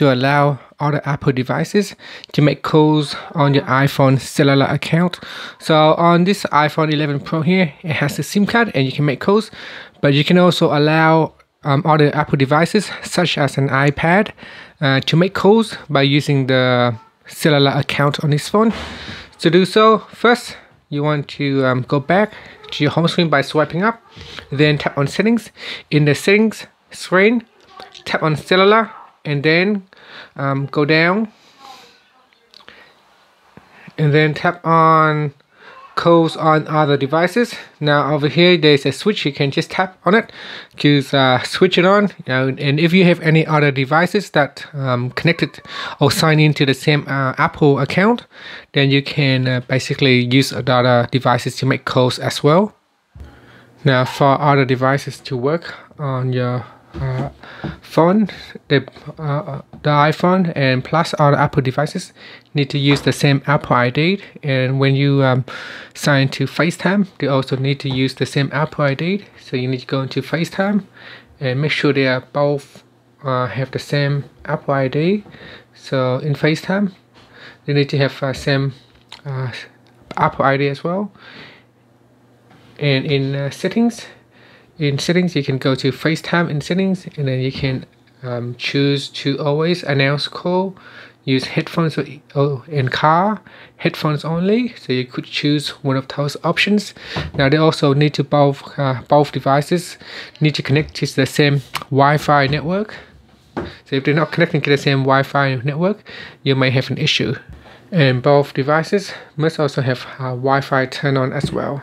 to allow other Apple devices to make calls on your iPhone cellular account. So on this iPhone 11 Pro here, it has a SIM card and you can make calls, but you can also allow um, other Apple devices such as an iPad uh, to make calls by using the cellular account on this phone. To do so, first you want to um, go back to your home screen by swiping up, then tap on settings. In the settings screen, tap on cellular and then um, go down and then tap on calls on other devices. Now over here there's a switch. You can just tap on it to uh, switch it on you know, and if you have any other devices that um, connected or sign into the same uh, Apple account then you can uh, basically use other devices to make calls as well. Now for other devices to work on your uh, phone, the uh, the iPhone and plus other Apple devices need to use the same Apple ID. And when you um, sign to FaceTime, they also need to use the same Apple ID. So you need to go into FaceTime and make sure they are both uh, have the same Apple ID. So in FaceTime, they need to have uh, same uh, Apple ID as well. And in uh, settings, in settings you can go to FaceTime in settings and then you can um, choose to always announce call. Use headphones or in car headphones only so you could choose one of those options. Now they also need to both uh, both devices need to connect to the same Wi-Fi network. So if they're not connecting to the same Wi-Fi network you may have an issue. And both devices must also have uh, Wi-Fi turned on as well